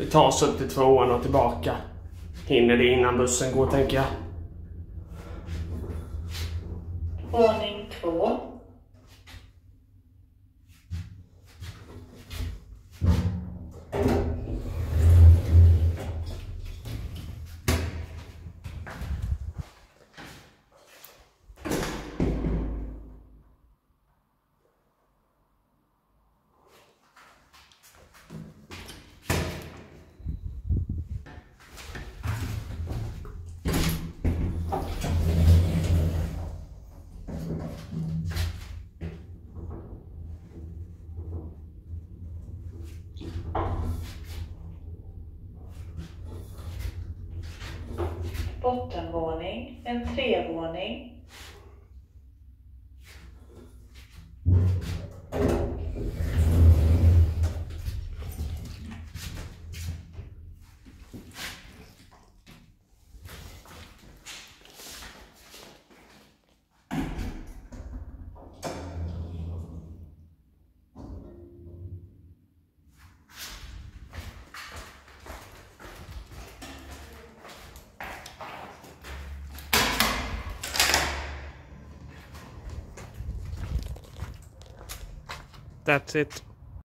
Vi tar oss upp till tvåan och tillbaka. Hinner det innan bussen går, tänker jag. Våning två. Bottenvåning, en trevåning. That's it.